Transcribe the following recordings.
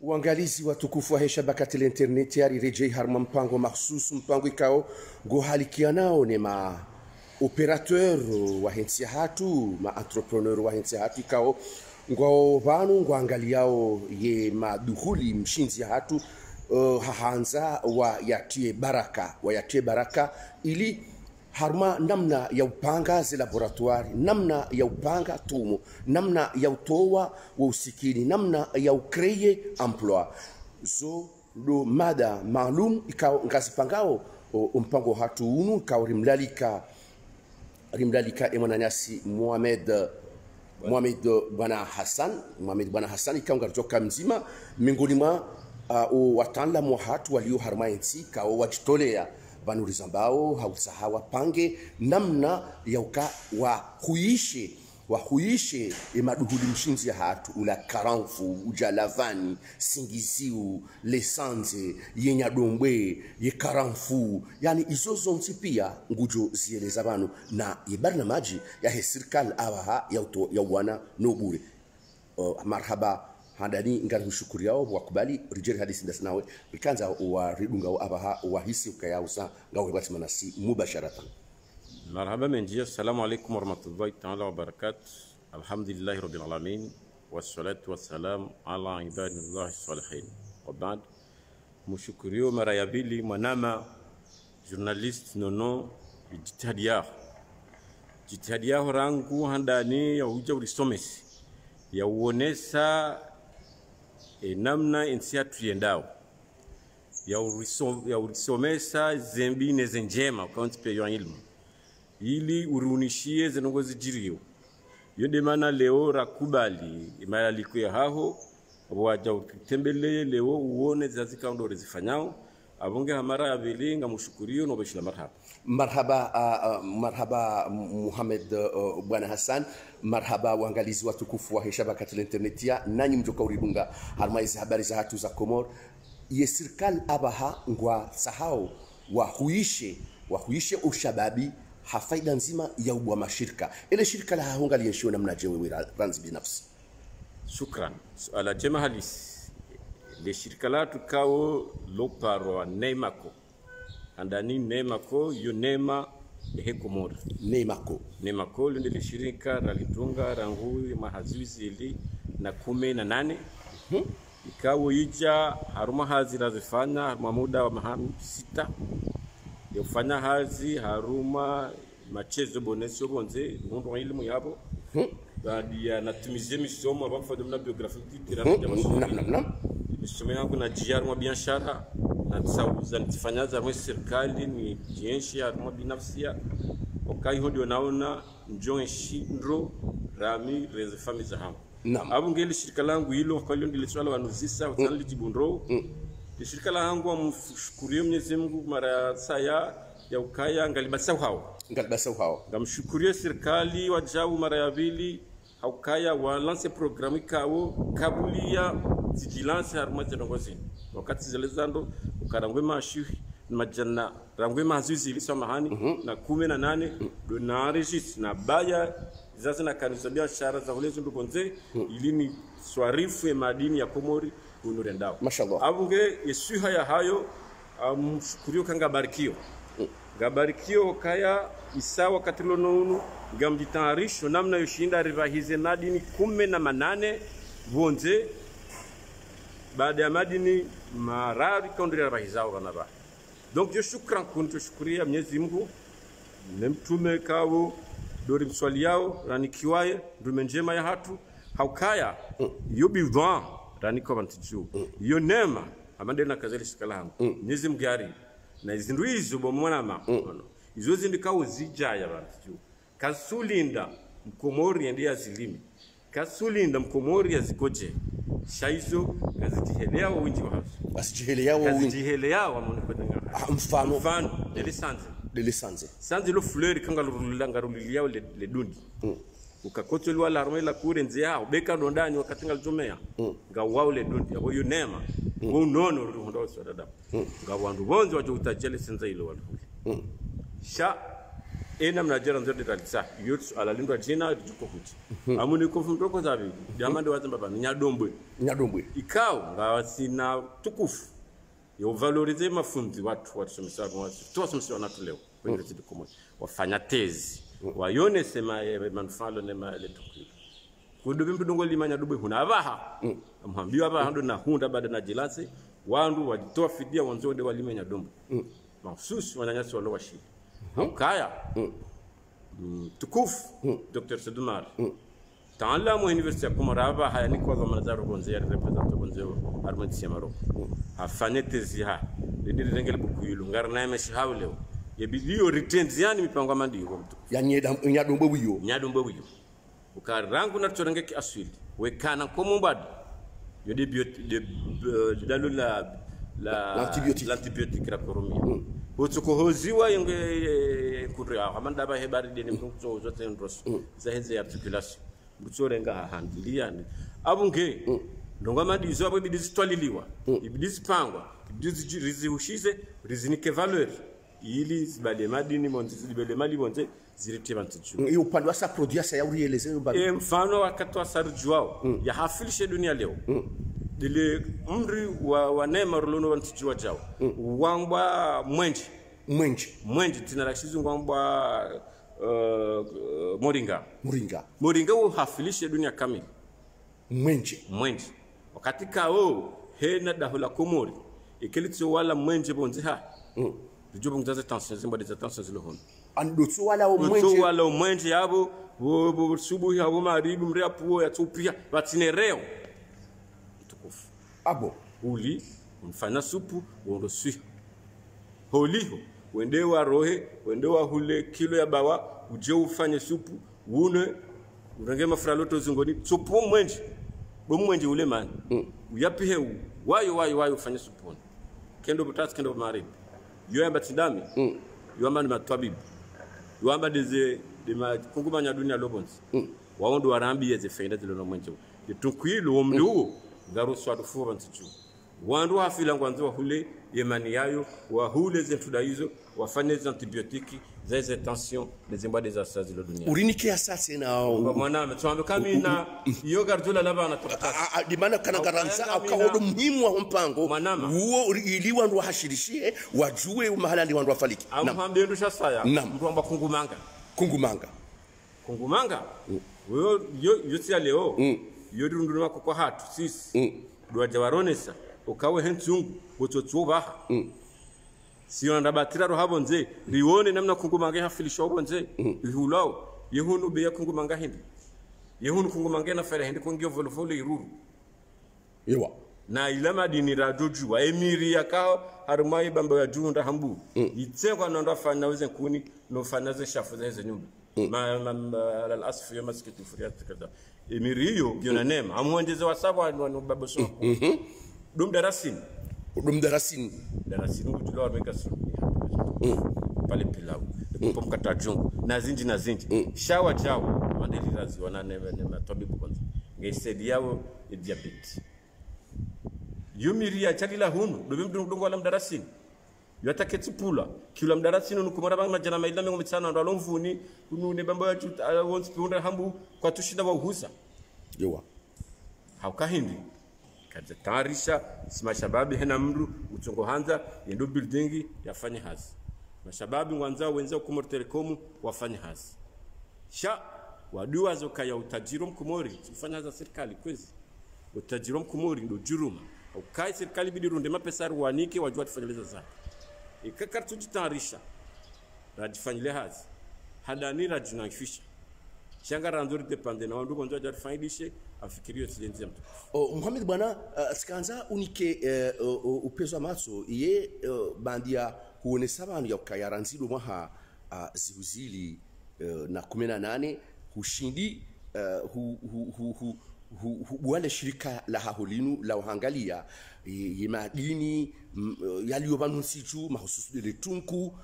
uangalizi wa tukufu wa hesha bakati l'interneti ari rejei harma mpango mahsusu mpango ikao ngohalikianao ne ma operateur wa hensi hatu ma entrepreneur wa hensi hatu ikao ngwao vanu ngwaangaliao ye maduhuli mshinzi hatu uh, hahanza wa yatie baraka wa yatie baraka ili harma namna ya upanga zi laboratoire namna ya upanga tumo namna ya utoa wa usikini namna ya ukreye emploi zo do mada maalum ngazipangao mpango hatu unu ikao rimlalika rimlalika emwananyasi Mohamed Mohamed bwana Hassan Mohamed bwana Hassan ikao ngarjoka mzima. Miongoni mwa uh, watanla mwa hatu walio harma kao wajitolea vanuriza mbao hausaha wapange namna ya uka wahuishe wahuishe emaduhuli mshinzi ya hatu ula karanfu ujalavani singiziu lesanze yenyadombwe ye karanfu. Yani izo zonzi pia ngujo zieleza vanu na yebarnamaji yahe sirikali awaha ya, uto, ya uwana nobure uh, marhaba handani ngari hushukuri yao wakubali rijeri hadisi ndas nawe ikanza wa ridunga wa abaha wa hisi ukayausa ngawe batima nasi mubasharatan. Marhaba menjia. Assalamu alaikum warahmatullahi taala wabarakatu alhamdulillahi rabbil alamin. Wassalatu wassalam ala ibadillahi salihin. Wabad mushukurio mara ya pili mwanama journaliste nono jitihadi yao jitihadi yao rangu handani ya uja ulisomesi ya uonesa e, namna ensi yatu yendao ya, zembine zenjema yo ilmu. Ili uriunishie zenongo zijirio yode mana leo rakubali malaliko ya haho waja utembeleye leo uone zazikaondore zifanyao. Avonge hamara abili ngamushukurio nobeshila marhaba marhaba uh, uh, marhaba Muhammad uh, bwana Hassan. Marhaba waangalizi watukufu wa heshaba katika internetia nanyi mjoka uribunga harmaizi habari za hatu za Komor. Ye serikali abaha ngwa sahau wahuishe wahuishe ushababi hafaida nzima ya ubwa mashirika. Ile shirika la hahunga lienshiwe namna je wewe ranzi binafsi. Shukran. Suala jema halisi. Le shirika latu kao loparwa neemako andani nemako yo neema nemako nemako neemako linde shirika ralitunga rangu mahazuzi ili na kumi na nane. Hmm? ikawo ija haruma hazi razifanya haruma muda wa mahami sita. Ya kufanya hazi haruma machezo bonesi obonze mundu wa elimu yabo. Hmm? baadi ya natumizie misomo abafanya mna biografi titira ya masomo yangu na jia haruma biashara na tsauza ntifanyaza haruma serikali ni jenshi haruma binafsia okai hodi naona njo nshindro rami reze fami za hamu abu ngeli shirika langu hilo kwa hiyo ndiliswala wanuzisa mm. jibundro mm. shirika langu amshukurie Mwenyezi Mungu mara saya ya ukaya ngalibasa hao ngalibasa hao ngamshukurie serikali wajabu mara ya pili haukaya walance programu kawo kabulia vigilance haruma zinongozi wakati zile zando ukarangwe mashi majana rangwe mazuzi iliswa mahani mm -hmm. na kumi na nane mm -hmm. na regis na baya zazi na kanisa biashara za ulezo ndubonze mm -hmm. ili ni swarifu ya madini ya komori unurendao Mashallah. abunge yesu haya hayo amshukurio kanga barikio gabarikio kaya isawa katilono unu gamjitayarisho namna yoshinda rirahize nadini kume na manane vonze baada ya madini marari kaondria rahizao vanava. Donc yo shukran kun toshukuria Mwenyezi Mungu ne mtume kawo dori mswali yao ranikiwaye ndume njema ya hatu haukaya yo bidhan raniko mm. yo nema amande na kazeli shikala hangu Mwenyezi Mungu yari na izindu izo bomwanama izo zindu kawo zijaya vantichu kasulinda mkomori ndiye yazilimi kasulinda mkomori yazikoje shaizo kazitihelea winji wa hasu asijihelea wo wingi. Kazijihelea wamone kwetenga Ah, mfano. Mfano. Dele sanze. Lele sanze. Sanze lo fleur kanga lulila ngarulilia le, le dundi. Mm. ukakoto liwa la kure nze yao beka ndondani wakati ngalzomea mm. nga wao le dundi. Abo yo nema mm. wo nono ruhondo so mm. nga wandu bonze wacho utajele senza ile watu mm. sha ena mnajera nzode dalisa yot alalindwa jina tuko kuti amuni kofu mtoko zavi zabi. Jamande wazamba ni nyadombwe. Nyadombwe. Ikao ngawa sina tukufu. Ya uvalorize mafunzi watu watusomesa watu tuwasomesa wanatu leo. Kwenye zidi common wafanya tezi. Wayone sema manufalo manufaa lo nema le tukio kudubi mpidongo lima dubwe huna avaha amhambiwa avaha ndo na hunda bada na jilase wandu wajitoa fidia wanzonde walima nyadombwe. Mahususi wananyasi walo washili kaya mm, tukufu. Dr sedumar taalamu wa university ya Kumaraba aba haya ni kwa zamana za ronze ya represent ronze ya siamaro. Afanye tezi ha lidiri rengele bukuyilu ngar na meshi hawle ye bidio retenzi yani mipango amandi ko ya nyeda- nyadombwe wiyo. Nyado mbo wiyo. Ukar rangu na tsorenge ki aswili. Wekana ko mumbad yo de biot de de dalu la la L'antibiotique. l'antibiotique la koromia. Utsu utsukuhuziwa inge kuri aho amanda bahebaridene mutsozo tendros zahenze articulation mutsorenga hahandiliane abunge ndonga madizo abo bidizitwaliliwa mm. ibidizipangwa ibidiziriziushize rizinike valori. Ili zibade madini monze zibade mali zirete bantu iyo upande wa sa produit asa yauri eleze yo bado e mfano wakati wa sarjuao mm. ya hafilishe dunia leo. Mm. dile umri wa, wanema rulono wantijua wajao mm. wangwa mwenje. Mwenje. Mwenje tina la kizungu wangwa uh, uh, moringa. Moringa. Moringa wo hafilishe dunia kamili. Mwenje. Mwenje. Wakati kao hena dahula komori ikelitso wala mwenje bonze ha mm. Rijobo ngzaze tension zimba de tension zilo hono andotso wala o mtu mwenje wala umwenje yabo bo- bo- subuhi abo mtukufu. Uli supu holiho wende wende kilo ya bawa uje ufanye supu une urenge mafura loto zingoni supu mwenje. Bo mwenje ule mani. Mm. uyapihe u wayo wayo wayo ufanye supu kendo butasi kendo maribi yo yamba tindami mm. yo yamba ni matwabibu yo yamba deze de ma kungumanya dunia lobonzi mm. waondo warambi yeze faida zilo no mwenje de tunkuilo womli huo ngaro swatu fuwa ntichu wandu wafila ngwanzo wahule yemani yayo wahule ze hizo wafanye ze antibiotiki zeze tension nezimba des asa zilo dunia urinike sasa na Kwa mwaname tuambe kami na iyo garjula laba na tokata A- a- dimana kana garansa Au akawodo muhimu wa mpango uri- ili wandu wahashirishie wajue mahala ndi wandu wafaliki. Nam amhambe ndusha saya Naam. mtu amba kungumanga. Kungumanga. Kungumanga? Wewe yo ya leo? Yo dirunduru mako hatu sisi. Dwaja waronesa ukawe hentsungu wotsotso baha siona ndabatira ro habonze rione namna kungumanga hafilisha obonze ihulao yehunu be yakungumanga hindi yehunu kungumanga na fere hindi kungio volvole iruru iwa na ila madini ra doju wa emiri yakao harumai bamba ya junda hambu mm. itsekwa nondo fana weze kuni no fana ze shafu ze ze nyumba ma ma- ma- al asfu ya maskiti furiat kada emiri hiyo giona nema amwonjeze wasabu wa no babo so dum darasini dum darasini darasini ngutula wa meka so pale pilau. Mm. mkata jungu. Na zinji na zinji. Shawa chao mandeli razi wana neme neme tabibu kwanza ngeisedi yao ya diabetes yumiria chalila hunu dobe mdungu wala mdarasini yata ketipula kila mdarasini nukumara bang majana maila mengo mitsana ndo alomvuni. Unune bamba ya chuta wons piunda hambu kwa tushinda wa uhusa. Yewa haukahindi kaza tarisha simashababi hena mru utsongo hanza yendo building yafanye hazi. Mashababi ngwanza wenza kumor telekomu wafanye hazi. Sha wadui wazoka ya utajiro mkumori kufanya haza serikali kwezi. Utajiro mkumori ndo juruma. Ukai serikali bidi runde mapesa ruwanike wajua tufanyiliza zake ikakar tujitarisha rajifanyile hazi. Hadani rajinafisha shanga ranzori depande na wandu kwanza ajarfaidishe afikirie silenzi ya mtu o muhamed bwana uh, sikanza unike uh, uh, upezo wa ye uh, bandia huonesa vanhu yakukayaranzido mwaha uh, zihuzili uh, na kumi na nane hushindi uh, hu, hu, hu, hu, wale shirika la haholinu la uhangalia ye madini uh, yaliyo vanu mahususu dele tunku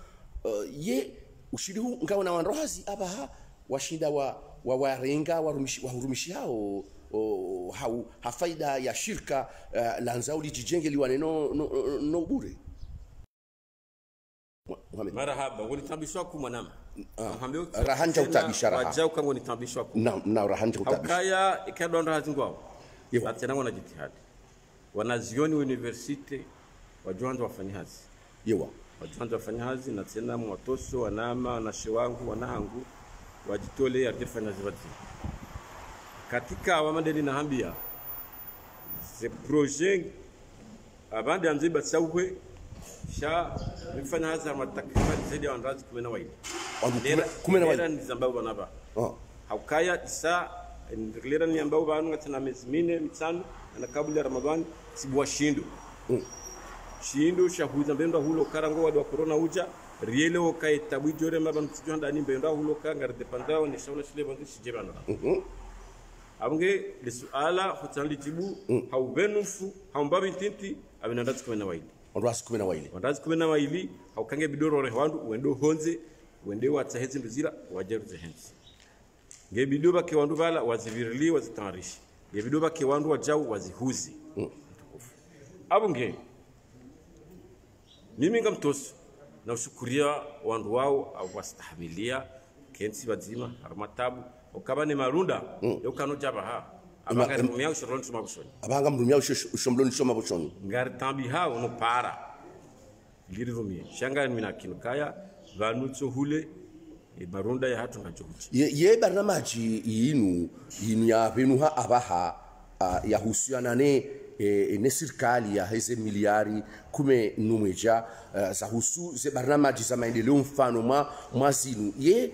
uh, ye ushindi hu ngaona wanrohazi abaha washinda wa wa warenga warumishi wahurumishi hao o, hau hafaida ya shirika uh, la nzauli lijijenge liwane no, no, no bure. Marahaba unitambishwa ku mwanama Amwambia rahanja utabisha raha. wajau kango unitambishwa ku na na rahanja utabisha. Haukaya ikadonda hazingwao Yewa. natena wana jitihadi wanazioni university wajuanza wafanyahazi yewa wajuanza wafanyahazi na tena mwatoso wanama wanashe wangu wanahangu wajitole arjefanyazi zote katika wamadeni nahambia ze projet abandi anze basauhwe sha mfanya hasa ama zaidi ya wandazi kumi na waili kumi na waili. zambao banaba oh. haukaya isa ndikilera ni ambao banu ngatina miezi mine mitano na kabla ya ramadhani sibwa shindo mm. shindo shahuza mbendo hulo karango wa corona uja riele o kai tabu jore ma ban tujon dani be mbendo hulo ka ngar depanda o ne shawla shile bandu shijebana abunge le suala hutandi tibu haubenufu haumbabi tinti abinanda na waili. Wandu wasi kumi na waili. Wandazi kumi na waili haukange bidoro re wandu wendo honze wende watsahezi nduzira wajeruze henzi nge bidoba ke wandu bala wazivirili wazitarishi nge bidoba ke wandu wajau wazihuzi mtukufu abo nge mimi ngamtoso na ushukuria wandu wao awastahamilia kensi bazima aramatabu ukabane marunda yokano jabaha ushironi tumabushoni abanga mrumya ushomloni shoma bushoni. Ngari tambi ha uno para. Lirivumie shanga mina kinu kaya vanu tsohule e marunda ya hatu ngajokuchi ye, ye barnamaji yinu yinu ya venu ha abaha uh, yahusiana ne e, ne serikali ya hizi miliari kume numeja uh, zahusu ze barnamaji za maendeleo mfano mwa, mwa zinu. Ye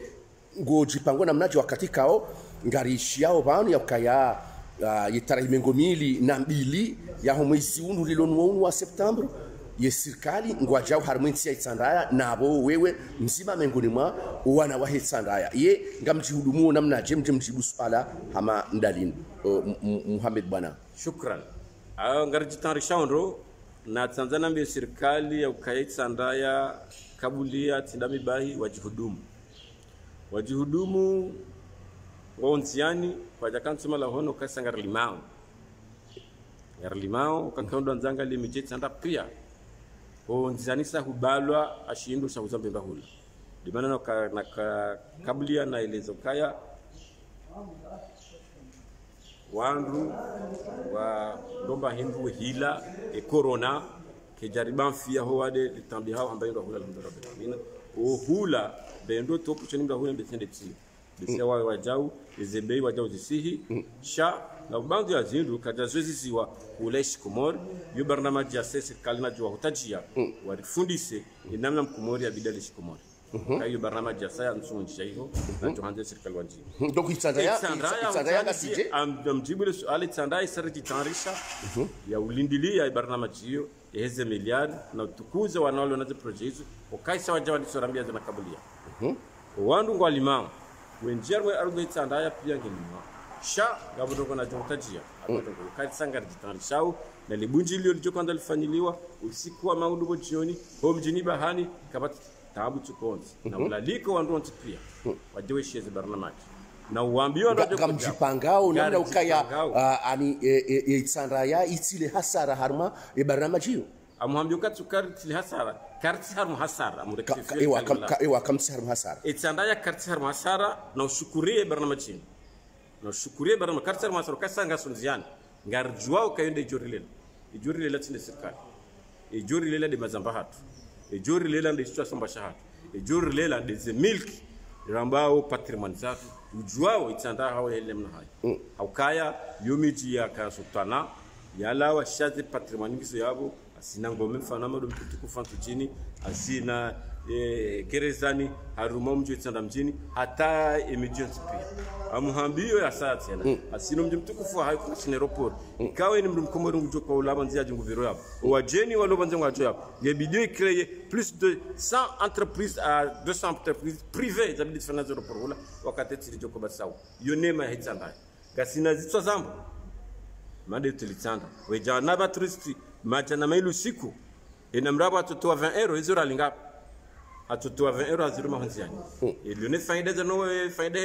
ngojipangwa namnaji wakati kao ngarishi ngarishiao vanu yakaya uh, yetara imengo mili na mbili yaho mwezi unu lilonu unu wa septembre. Ye serikali ngwajau harimwensi ya itsandaya nabo wewe mzima mengoni mwa wana wa itsandaya ye ngamjihudumu namnaje mje mjibu swala hama ndalini uh, Muhammad bwana. Shukran ayo ngari jitarisha ondro na tanzania mbi serikali ya ukaya tsandaya kabulia tindami bahi wajihudumu. Wajihudumu waonziani kwajakantsuma mala hono kasanga limao. Yar limao ukankaondo nzanga limije tsanda pia. Onzanisa hubalwa ashindu sa uzambe hula dimana na ka, na kabulia na elezo kaya wandu wa ndomba hindu hila e corona ke jariban fiya ho wade litambi hao ambayo ndo hula alhamdulillah rabbil o hula bendo to kuchoni ndo hula mbesende tsi bisia wa wajau ezebei wajau zisihi sha na bandu ya zindu kaja zoezi ziwa kuleshi komor yo barnamaji ya sese kalina jwa hutajia warifundise inamna mkomori ya bidali shikomori kayo barnamaji ya saya nsumunjisha hiyo na johanze serikali wanjini donc itsandaya itsandaya ngasije amjibule suali tsandaya isarajitarisha ya ulindili ya barnamaji hiyo yaheze miliari na tukuze wanawale wanaze proje hizo ukaisa waja walisorambia zina kabulia wandu ngwa limao wenjerwe arugwe tsandaya pia ngelimao sha gabudoko na jotajia abudoko kaisanga jitarishao na libunji ilio lijokwanda lifanyiliwa usiku wa maudubo jioni ho mjini bahani kabati tabu -hmm. na ulaliko wa wantu pia. Wajewe sheze barnamaki na uambiwa gamjipangao namna ukaya uh, ani e, e, e, itsandaya itsile hasara harma e barnamajiyo amuhambi ukati ukartili hasara karti harma hasara Ka- amurektifie ka- ewa kalima kam- hasara. Itsandra ewa karti harma hasara na ushukurie barnamajini na ushukurie barnama karti harma hasara kasanga sunziani ngarjuwa ukayonde ijori lela tsine serikali. Ijori de mazamba hatu ijori lela de situation basha hatu ijori lela de ze milki rambao patrimoine zatu ujuao itsanda hawa hele mna hai. Haukaya yomiji ya kasutana yalawa shaze patrimoine ngiso yabo asina ngome mfana mado mtukufu fantu chini asina e, gerezani haruma mji itsanda mjini hata emergency pia amuhambiyo ya saa tena asino mji mtukufu hayo kuna sine aeroport. Ikawe ni mdu mkomori ngujo kwa ulaba nzia jungu viro yabo. Wajeni walo banze yapo yabo. Ngebidio ikreye plus de 100 entreprise a 200 entreprise prive za bidi fana zero porula wakate tsiri joko basau. Yo nema ya hitsanda gasina zitwa zambo. Made tulitsanda weja na turisti majana macha na mailu siku. Ina mraba wa 20 euro hizo ralinga atotoa 20 euro aziruma hanziani ilione faida za no faida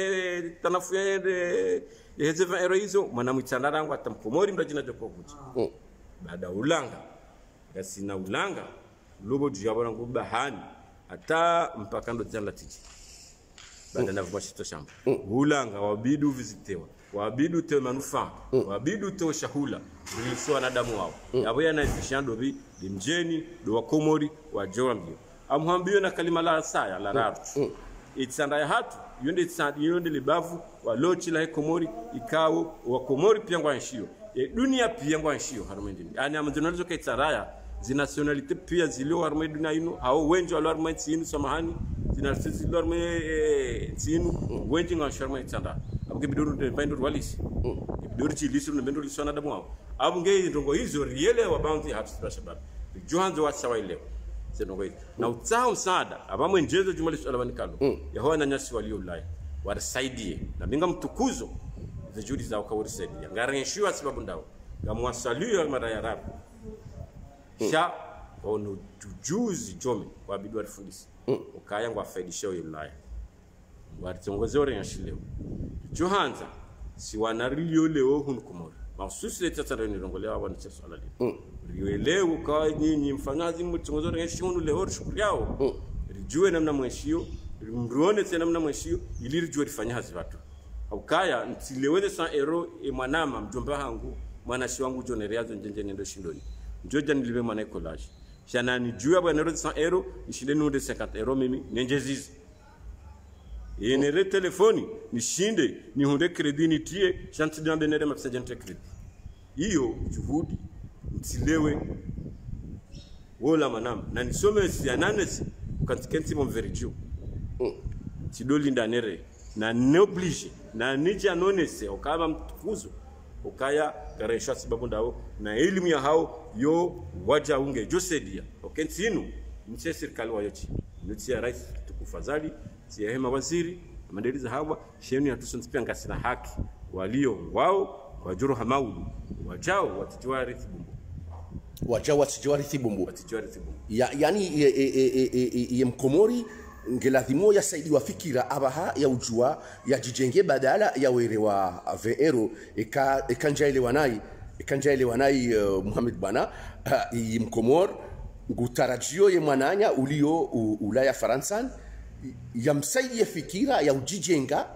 tanafu yeze 20 euro hizo mwana mwitsanda rangu atamkomori mrajina joko kuti. baada ulanga gasina ulanga lobo juyabona ngubahani hata mpaka ndo jana tiji. Baada na vwa shito shamba. Ulanga wabidu vizitewa. Wabidu te manufaa. Wabidu te shahula uliso wanadamu wao. Yabo yanaifishando bi limjeni do wakomori wa jowambio amhambio na kalima la saya la ratu itsanda ya hatu yonde itsanda yonde libavu wa lochi la komori ikawo wa komori pia ngwa nshio. E dunia pia ngwa nshio harumendini yani ka itsaraya zinationalite pia zilio harumai dunia ino hao wenji walo harumai tsinu samahani zinalite zilio harumai eh, tsinu wenji ngwa sharma itsanda abuke bidoro de paindo walisi. Bidoro chilisi no bendo lisona damu wao abu ngei ndongo hizo riele wa bounty hatu sababu johanzo wa sawa ileo zenongo mm. na utsao msaada abamwe njezo jumali swala banikalo yahoa na nyasi walio ulaya. Warisaidie na minga mtukuzo za juhudi zao kawarisaidia ngarenshiwa sababu ndao. Ngamwasalio mara ya rabu. Sha ono tujuzi jome wabidi warifundisi ukaya ngwafaidisha uyo ulaya. Waritongoze orenshilewo johanza si wanarilio leo hun kumori mahususi leta tara ni rongo leo kwa nyinyi mfanyazi mtongozo orenshi hunu leo shukuri yao. Rijue namna mweshio mruone tena namna mweshio ili rijue rifanya hazi watu ukaya ntileweze sa ero e mwanama mjomba hangu mwana shi wangu joneriazo njenje nendo shindoni. Njoja nilibe mwana ekolaji. Shana nijue bwana ero sa ero nishinde nunde 50 ero mimi nenjezizi yenere telefoni nishinde nihunde kredi nitie shantidambe nere mapesa jente kredi. Hiyo juhudi ntilewe wola manam. Na nisome siananesi ukantikensi mm. tidolinda nere na neoblige. Na nija nonese ukaba mtukuzo ukaya gareshwa sababu ndao na elimu ya hao yo waja unge. Josedia okentinu nche serikali wayochi nutia rais tukufadhali tia hema waziri. Mandeliza hawa shenu nsipia ngasira haki. Walio wao wajuru hamaulu. Wajao watijwari thibumbu wajao bumbu. Watijwari thibumbu ya, yani ye, ye, ye, ye, ye, ye mkomori ngelazimo yasaidiwa fikira abaha ya ujua yajijenge badala ya were wa veero eka ekanjaelewa nai ekanjaelewa nai uh, Muhammad bana uh, yi mkomor ngutarajio ye mwananya ulio u, ulaya faransan yamsaidie fikira ya ujijenga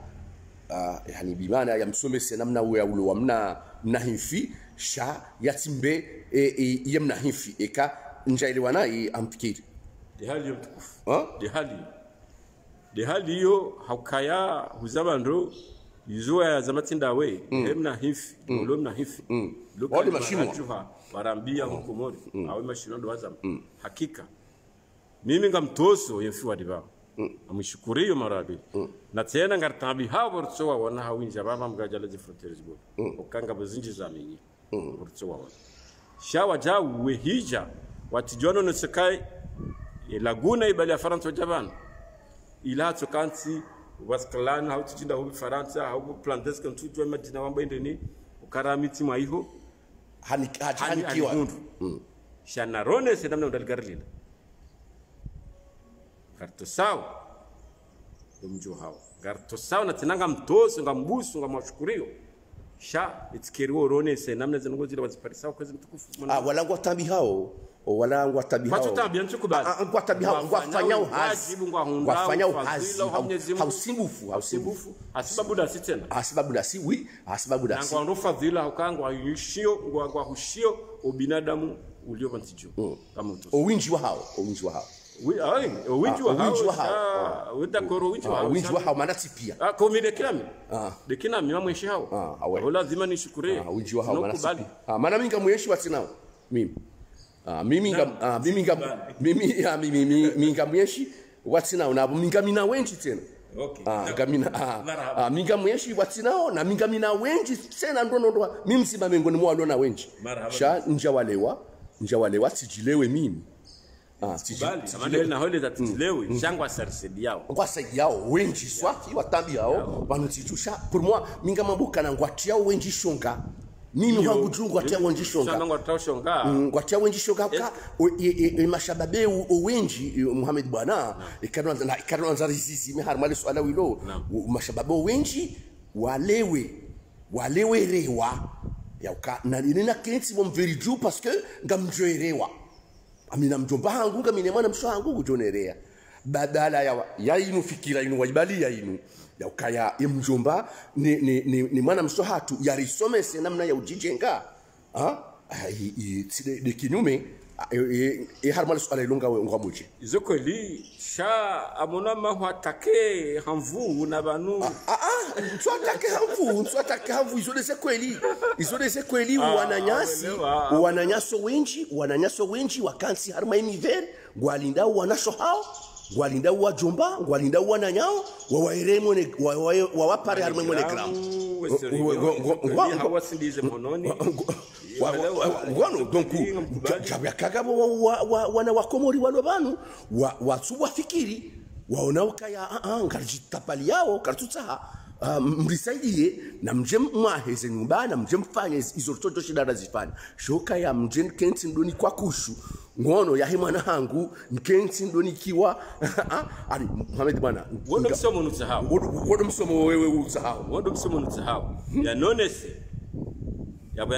uh, yani bimana yamsomese namna uya ulo wa mna hifi sha yatimbe e, e, ye mna hifi eka njaelewa nai amfikiri. De hali yo mtukufu. Ha? de hali de hali hiyo haukaya huzabando izuwa ya zamatinda we hemna hifi ulo mna hifi. Luka Wale mashimo. marajuha, warambia mm. awe mashino ndo wazam. Hakika. Mimi ngamtoso yemfi wadiba amishukuri yo marabi. Na tena ngartabi ha bortsowa wana hawinja baba mgajala zi frontiers go okanga buzinji zamenyi shawa ja wehija watijono no sekai e laguna ibali ya faransa wa jaban ila tsokansi waskalan hau tijinda hu faransa hau plantes kan tujwa madina wamba indeni ukaramiti maiho Hani- hani kiwa aligundu shana rone se namna udal garlila garto sawa domjo hao. Garto sawa na tinanga mtoso ngambusu ngamwashukurio sha itsikeriwo rone se namna zinongo zile waziparisa kwezi mtukufu Ah, walangu atambi hao. O walangu atambi hao. Ah, ah, hao ngwafanya Wafanya uhazi. ngwa ufadhila, uhazi. uha Mwenyezi Mungu. hausimbufu hausimbufu simbufu asibabu da sitena asibabu dasi wi. Asibabu da si. ngwa ndo fadhila ukangwa yushio ngwa ngwa hushio ubinadamu ulio bantijo kama mtu owinji wa hao owinji wa hao wi ai winji wa Ah, ah. Ah, manati pia. Komi hao. Lazima maana watinao mimi. Ah, mimi ah, mimi mimi ah, mimi mimi- watinao nabo minga wenji tena okay. Ah, ngamina ah, ah, minga mweshi watinao na minga mina wenji tena ndonondwa mimi msima mwa walona wenji sha njawalewa njawalewa sijilewe mimi. sijilewe. Na hole za tutilewe shangwa sarisedi yao. Ngwasa yao wenji swaki watambi yao vanotijusha pour moi minga mabukana ngwatia wenji shonga. Mimi wangu juu ngwatia wenji shonga. Shanga ngwataushonga ngwatia wenji shonga ka o- e- e- e mashababe wenji Muhammad bwana ikanwanza na ikanwanza rizizi me harmali swala wilo. Mashababe wenji walewe walewerewa yauka na nina bomveri juu parce que ngamjoerewa amina mjomba hangu ngamine mwana msho hangu kujonerea. Badala ya ya inu fikira inu waibali ya inu. Ya ukaya mjomba ni, ni, ni, ni mwana msohatu yarisomese namna ya ujijenga. Ha i tside de kinyume e, e harmal swala ilunga ngwa ngwamuje izo kweli sha amona mahu atake hamvu na banu. Ah ah nswatake hamvu nswatake hamvu izodese kweli izodese kweli wananyasi welewa. wananyaso wenji wananyaso wenji wakansi harma imiver gwalinda wanaso hao gwalinda wajomba gwalinda wananyao wawairemone wawapare hawasindize mononi. ngwano donc jabyakagabo wana wakomori wano banu wa- watsu wafikiri waonao kaya ah, ah, ngarijitapali yao Uh, mrisaidie na mje mwaheze nyumba na mje mfanye izo toto shidara zifanya shoka ya mje kenti ndoni kwa kushu. Ngono ya mwana hangu mkenti ndoni kiwa. Ari Muhammad bwana. Wondo msomo nutsahau wodo msomo wewe usahau. Wondo msomo nutsahau yanonese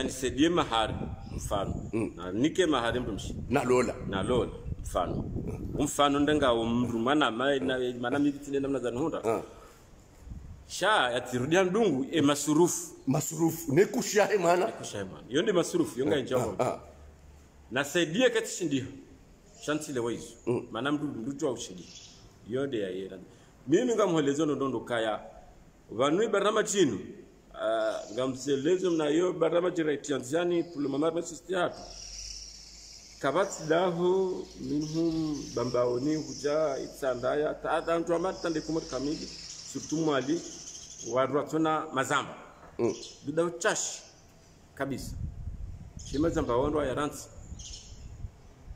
sedie mahari mfano. Na nike mahari mtumshi na lola. Na lola mfano. Mfano umfano ndengawo mndu mwana mai na mana mibitile namna za nhunda sha yatirudia ndungu e masurufu. Masurufu. Nekusha hemana e iyo ndi masurufu yonga injawo ah. nasaidie kati shindiho shantile waizo mana mndu mndu wa ushindi iyo ndi yayera mimi ngamwelezo ndondo kaya. Vanui barama chinu. Uh, ngamselezo mna yo barama jira itianziani pulo mamar masisti hatu kabati daho minhum bambaoni huja itsandaya taata ntu kumotu tande kumot kamili. Surtout mwali warwatona mazamba. Mm. bida uchashi kabisa. Shimazamba wandwa yaransi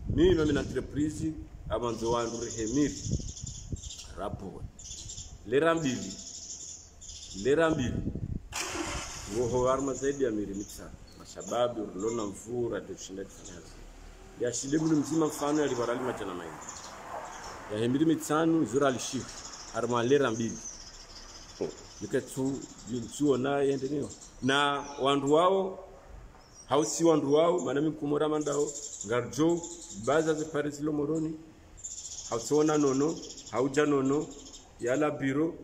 mimi mami na entreprise abanzo wandu rehemir. Rapo. Lera mbili. Lera mbili. Woho warma zaidi ya miri mitano mashababu urlona mvura tushinda kifanyazi. Ya shide mulu mzima mfano yalivarali machana maini yahembiri mitano zura alishifu arma lera mbili nikatu yulitsuona na wandu wao hausi wandu wao mana mikumora mandao ngarjo baza zipare zilo moroni hausona nono hauja nono yala biro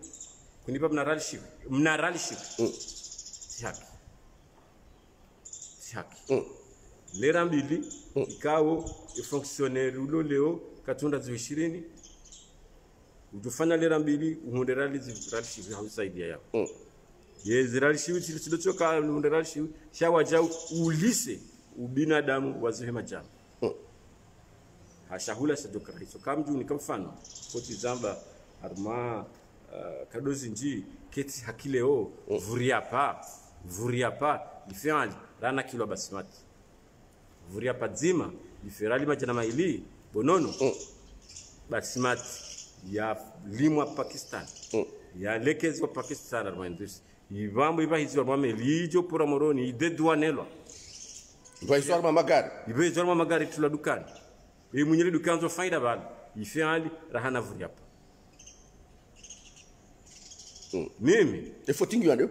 kunipa mnaralishik mnaralishik Mm. si haki si haki Mm. lera mbili mm. ikao ifonksioneri ulo leo katunda ziwe utofanya lera mbili uhunderali ziralishivi hausaidia yao Mm. ye ziralishivi chilichidochoka uhunderalishivi shawaja ulise ubinadamu wazohema jamu Mm. hashahula shadokara hiso kamjuni kamfano koti zamba arma uh, kadozi nji keti hakileo vuriapa vuriapa lifeali rana kilwa basimati vuriapa dzima liferali majana maili bonono Mm. basimati ya limwa pakistan. Mm. yalekezwa pakistan armaindus ivambo ivahizwa rwame lijo pura moroni. Idedwanelwa ndwaiswarma magari. Ivezwarma magari tula dukani. Imunyele dukani zo faida bala ife ali rahana vuriapa mimi. Efotingi yande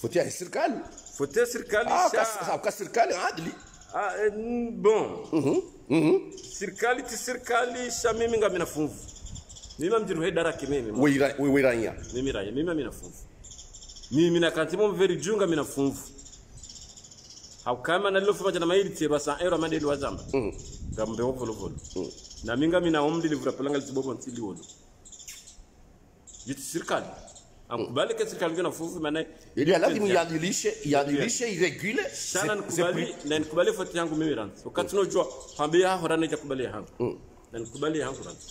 foti ya serikali. Fote serikali ah sha- ka ka serikali adli. Ah, eh, n- bon mhm. Mm serikali ti serikali sha mimi nga mina funvu mimi mjiru hedaraki mimi. Weira weiranya mimi raye mimi mina funvu mimi na kantimo mveri junga mina funvu haukama na lilo fuma jana maili tiba sa euro madeli wa zamba mhm. Gambe wo volo volo. Na minga mina omdi livura pelanga lizibobo ntili wodo yiti serikali ankubali kesi kalivyo na fufu maana ili lazima yadilishe yadilishe iregule sana nikubali na nikubali foti yangu mimi ranzi wakati unajua pambe ya rani itakubali yangu. Na nikubali yangu ranzi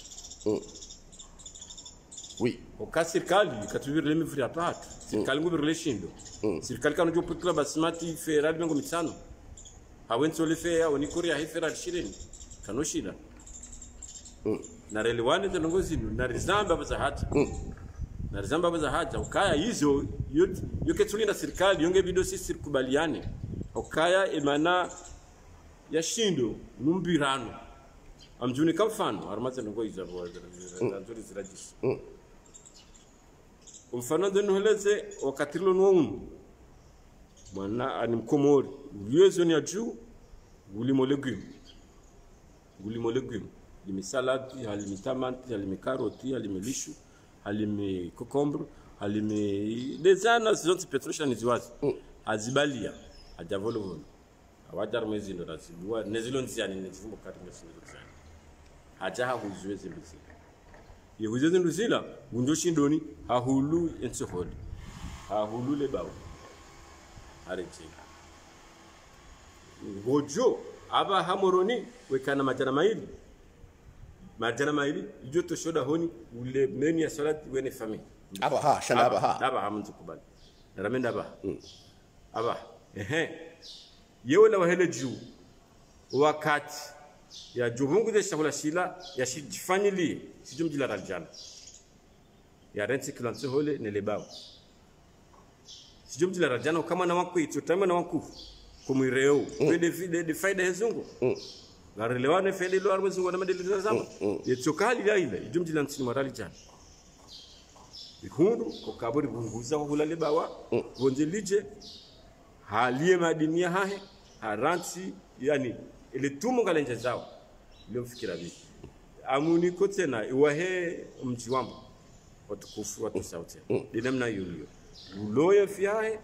oui. Oka serikali ikatuvira mivuri atatu serikali nguviri shindo. Serikali kanojua putila basimati ferali mengo mitano hawensole fe awonikori ya federal shirini kanoshida narelewane zenongo zinu narizamba baza hata narizamba baza haja ukaya hizo yuke tuli na serikali yonge bido sisi kubaliane ukaya emana yashindo numbirano. Amjuni kamfano armazenongo izo nzuri zirajisi mfano denoheleze wakati lo nuunu mwana ani mkomori ulio ni ajuu juu gulimo legume gulimo legume halimikaroti halimilishu halimi tamati halimi kokombro halimi dezana zonse petrosha niziwazi azibalia ajavolovolo awajar mwezindo razilua nezilo nziani nezivumbo kati ngesinzo nziani haja hahuzwe zindu zila yehuze zindu zila gunjo shindoni hahulu ensiholi hahulu lebawo arejela ngojo aba hamoroni wekana majana maili majana maili ijo toshoda honi ule meni ya salati wene fami aba ha shana aba ha. Aba ha mtu kubali. Ramenda aba aba ehe. Yewe la wahele juu. Wakati ya jubungu de shakula shila ya shijifanyili sijumjila raljana ya renti kilanse hole nelebao. Sijumjila raljana kama na waku itotama na waku kumwireo. Mm. de faida hezungu garelewane fele lo arwe zungu na za zama yetsokali ya ile ijumjila nsini marali jana ikundu kokaburi bunguza ko hulale bawa gonje lije halie madinia hahe haranti yani ile tumu ngalenje zao. Ile mfikira bi amuni kotena iwahe mji wambo watukufu watu sauti de namna yulio uloye fiahe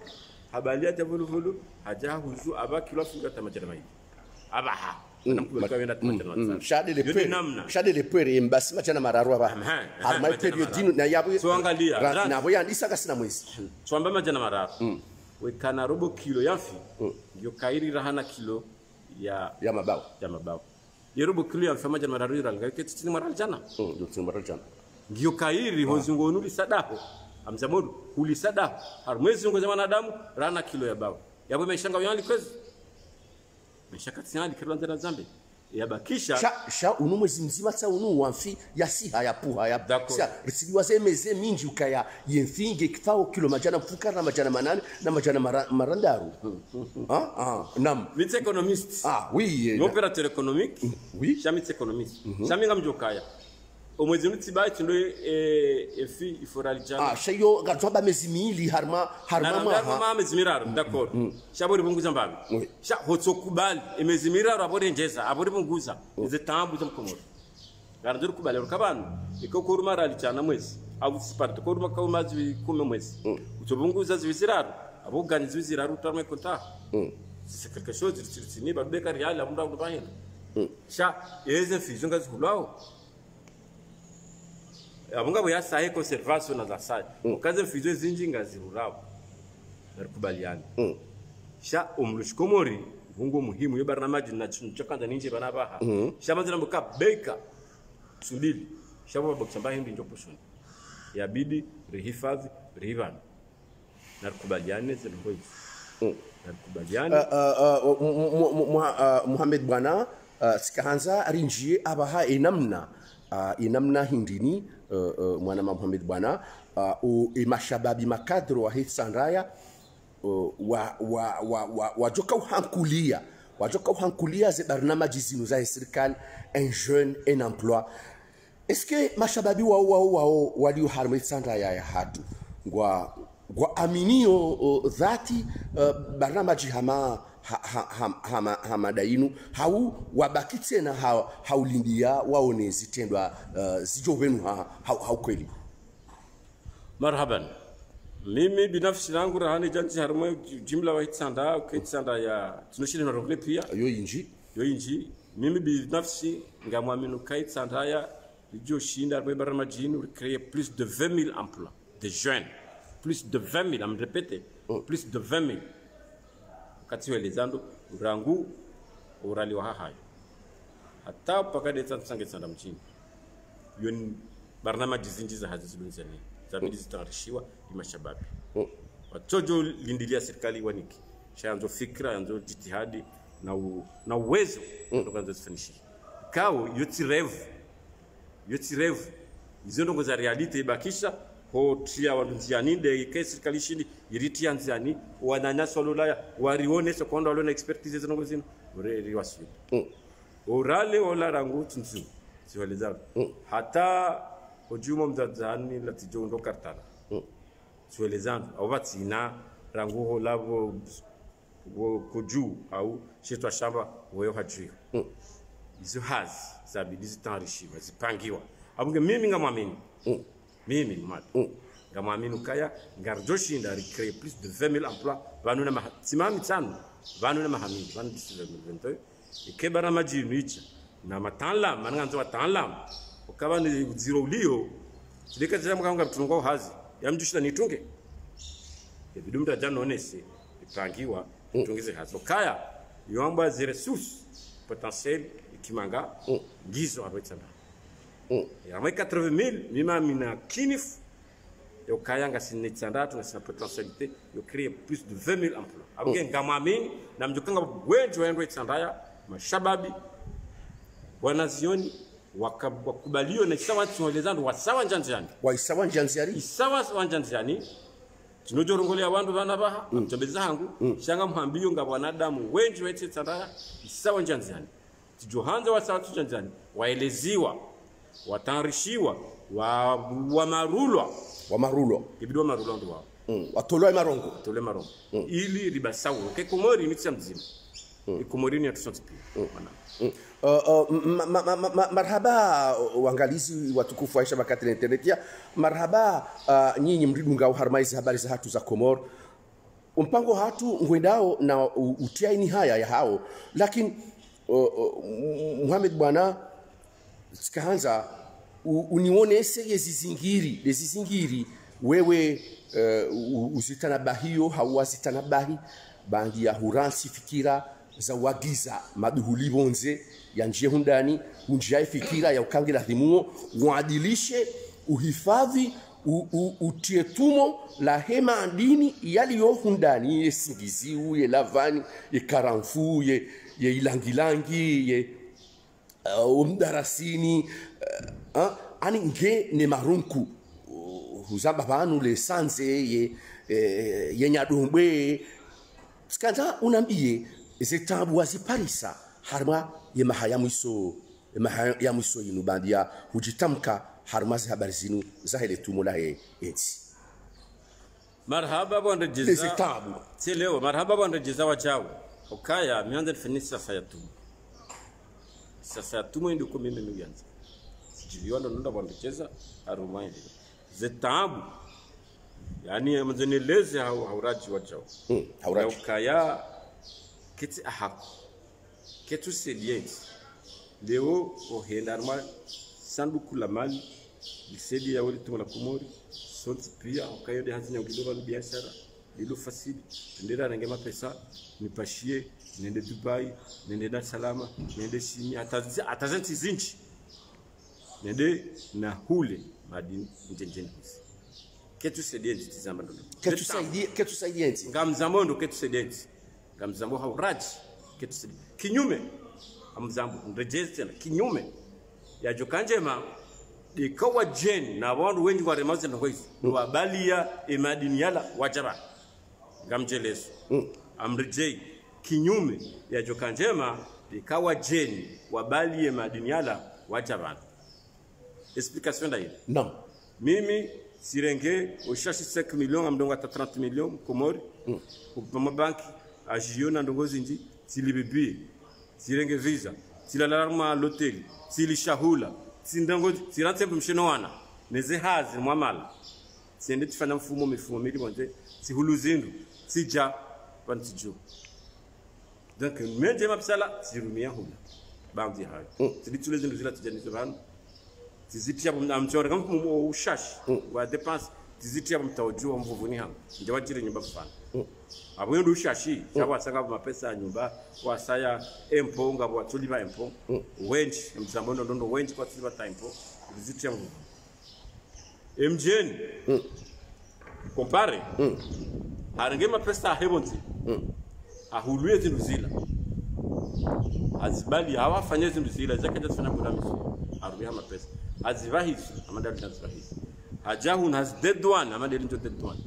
habalia javuluvulu haja huzu aba kilo finga tamajana mai aba ha namkuwa kwenda tamajana mai shade le Yoni pere namna. Shade le pere mbasi machana mararu aba Aha, aha, har mai machana periodino na yabu So angalia, ra- ra- na boya ndisa kasina mwezi. Twamba majana mararu wekana robo kilo yafi ndio kairi rahana kilo ya ya mabao. ya mabao. Yerobo kilo ya mfama jana mararu iral ngai maral jana. Ndio tunamara jana. Ngiyo kairi hozungo nuli amzamodu huli sadaho ngo zamana damu rana kilo ya bao. Yabo meshanga yali kwezi meshaka tsina kilo nzana zambe yabakisha sha sha unu mwezi mzima tsa unu wamfi ya siha ya puha ya D'accord. sia risiliwa ze meze minji ukaya yenfinge kifao kilo majana mfuka na majana manane na majana mara, marandaru. Ah ah nam mitse economist. Ah oui. L'opérateur économique. Oui. chamitse économiste chaminga mjokaya omwezi mutsiba chindo efi iforalijana ah shayo gadzwa ba mezi mili harma harma ma harma ma mezi miraro d'accord shabori bunguza mbabi sha hotso kubali emezi miraro abori njeza abori bunguza ze tambu tamkomoro gara ndiri kubali rukabanu ikokuruma ralijana mwezi avusiparte koruma kauma zvikume mwezi utobunguza zvisiraro avogani zvisiraro utarumwe konta zisekekesho zirichiritini badubeka riali amunda kundu pahina sha eze mfizvo ngazigulawo abungabo yasaye conservation na zasaye ukaze fizo zinji ngazirurabo narikubaliana sha umrushkomori hungo muhimu. Yo barnamaji na chokanda ninje bana baha sha mazina mbuka beka sudili sha baba kusamba hindi njopo shuni yabidi rihifadhi rihivana narikubaliane zilongo hizi. Narikubaliane Muhammed bwana uh, sikahanza rinjie abaha enamna uh, inamna hindini uh, uh, mwanama muhamed bwana uh, u imashababi makadro wa hitsandaya uh, wa, wa, wa, wa, wajoka uhankulia wajoka uhankulia ze barnamaji zinu za serikali un jeune un emploi. Que mashababi wao wao wao walio harma hitsandaya ya hatu? Ngwa ngwa aminio uh, dhati uh, barnamaji hama ha, ha, ha, ha, hamadainu hau wabaki tena ha, haulindia waone zitendwa uh, zijo haukweli ha, ha, marhaban. Mimi binafsi langu rahani janji harumwe jimla wa hitsanda ukitsanda ya tunoshile na rogle pia. Yo inji. Yo inji. Mimi binafsi ngamwaminu kaitsanda ya lijo shinda armo barama jini créer plus de 20 000 emplois de jeunes. Plus de 20 000 am répéter plus de 20 000 kati welezando rangu urali wa hahayo hata pakade tsanda mchini. Yon barnama dizinji za hazizilunzani zabidi zitarishiwa imashababi watojo lindilia serikali waniki. Shayanzo fikra yanzo jitihadi na u, na uwezo ndokanzo kwanza zifanishi. Kao yotirevu yotirevu yoti revu izo ndongo za realite ibakisha ho tia wanziani de ke serikali shindi iritia nziani wananyaswa lulaya warionesha kwanda walona expertise zino. Zino ore mm. orale ola rangu tsunzu mm. hata ojumo mzadzani latijo ndo kartana. Siwelezandu au vatsina rangu ho lavo wo kuju au shitwa shamba weyo mm. izo hazi zabidi zitarishiwa zipangiwa abunge mimi ngamwamini Mm. Mimi mad. Mm. ngamwamini kaya ngarjoshinda recréer plus de 20 000 emplois. Vanu na maha- simami tano vanu na mahamini vanu d'ici 2022 ikebara majinu icha na matanlam mananganzo watanlam ukaba ni zero ulio tilika tsamu kanga tungo hazi. Yamjushina nitunge. Ebidu mtu ajanonese ipangiwa zi hazo kaya yoamba zi ressources potentiel ikimanga ngizo abetsana yamwe 80000 mima mina kinif yo kaya sinne tsandatu na sina potentialité yo créer plus de 20000 emplois. Abuke ngamwamini na mjukanga wengi waendo tsandaya mashababi wanazioni wakubaliwe na isawa tsinolezandu wasawa njanjani waisawa njanziari isawa wanjanjani tinojorongolea wandu vana vaha mtembeza hangu shanga mhambiyo nga wanadamu wenji wetsetsandaya isawa njanjani tijohanza wasawa tujanjani waeleziwa watarishiwa wa, wamarulwa wamarulo ibidi wamarulwa ndu wao. Mm. watolwa marongo tole marongo ili ribasawo ke komori mitsa mzima. Ikomorini yatusonti pia. Wana. Mm. Uh, uh, ma, ma, ma, ma, marhaba uh, wangalizi watukufu waisha shabakati la internet ya marhaba uh, nyinyi mridunga harmaizi habari za hatu za komor mpango hatu ngwendao na utiaini haya ya hao. Lakini uh, uh, Muhammad bwana sikaanza unione unionese yezizingiri lezizingiri wewe uh, uzitanabahiyo hauwazitanabahi bangi ya huransi fikira za wagiza maduhuli bonze ya njie hundani. Unjiae fikira ya ukange la dhimuo uadilishe uhifadhi utie tumo la hema andini yaliyo hundani. Ye singiziu ye lavani ye ye, ye ilangilangi ye uh, umdarasini uh, uh, ani nge ne marunku uh, huzamba vanu le sanze ye eh, ye nyadombwe sikanza unambie zetabu waziparisa harma ye maha ya mwiso ye maha ya mwiso yinu bandia hujitamka harma zi habari zinu zahele tumo la ye eti marhaba bwanda jiza zetabu Sielewa, marhaba bwana jiza wachao. Ukaya mianze finisa sasa ya tumu. Sasa ndio kwa mimi mianza. jiliona ndo nenda bwana jeza aruma ile. Zetabu. Yani mzeneleze hau hauraji wachao. hmm, hauraji Ya ukaya kiti ahako. Ketu sedienti. Leo ohenda arma sanduku la mali lisedi ya wali tumala kumori sonti pia ukayode hazina ukidoba biashara lilo fasili ndera nange mapesa nipashie nende Dubai nende Dar es Salaam nende Simi atazenti zinchi. Nende na hule madini njenjeni ketu sedienti tizama ndo ketusaidie ketusaidie enti ngamzambo ndo ketu sedenti ngamzambo hauraji ketu sedienti. kinyume amzambo ndrejezi tena. Kinyume ya jokanjema ikawa jeni na wandu wengi waremaze ndo hizi wabalia imadini yala wajaba ngamjelezo amrejei kinyume ya joka njema likawa jeni wabalie madini yala wajaba explication da hili? Nam mimi sirenge ushashi 5 million amdongo ata 30 million komori mm. kupama banki ajiyo na ndongo zinji silibibi sirenge visa silalarma loteli silishahula sindango sirantembe msheno wana neze hazi mwamala. Siende tifanya mfumo mifumo mili bonze sihulu zindu sija pantiju donc menje mapsala sirumia hula bandi hayo silitule zindu zila tijanizo banu tizitia mchore kama mu- ushashi wa dépense. Tizitia mtaojua mvuvuni hanga nje wajire nyumba mfano abo ndo ushashi sawa sanga mapesa ya nyumba wasaya empo ngabo watuliba empo wenji mzambono ndo wenji kwa tuliba tempo tizitia mvuvu mjeni compare haringe mapesa ahebonzi ahuluye zindu zila azibali awafanye zindu zila zakaja zifanya kudamiso arubiha mapesa azivahisi amadali nazivahisi hajahun hazidedwan amadeli njo dedwana.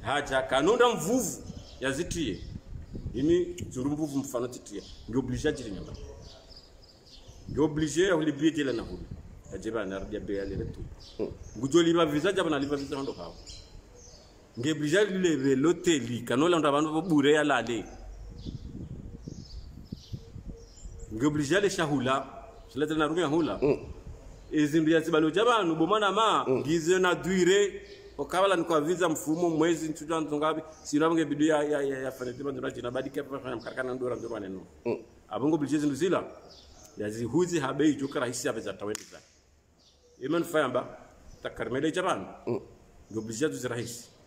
Haja kanonda mvuvu yazitiye ini zuru mvuvu mfano titia ndio oblige ajiri nyamba ndio oblige ya ulibie tele na hulu. Ajeba na rudia be yale tu. Ngujo liba visa jaba na liba visa ndo hawo nge oblige lile be loteli kanolanda vandu abantu bure ya lale ngoblijale shahula shilata na rumia hula. Izindu ya zibalo jabanu bomana ma ngize na duire okabala ni kwa visa mfumo mwezi ntujwa nzongabi sinabonge bidu ya ya ya, ya fanya tiba ndura jina badike pa fanya mkarakana ndura ndura neno abongo bilije zindu zila yazihuzi habei joka rahisi abeza tawende za. Iman fayamba takarmele jabanu ngoblijia mm. rahisi. haukaya